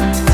Bye.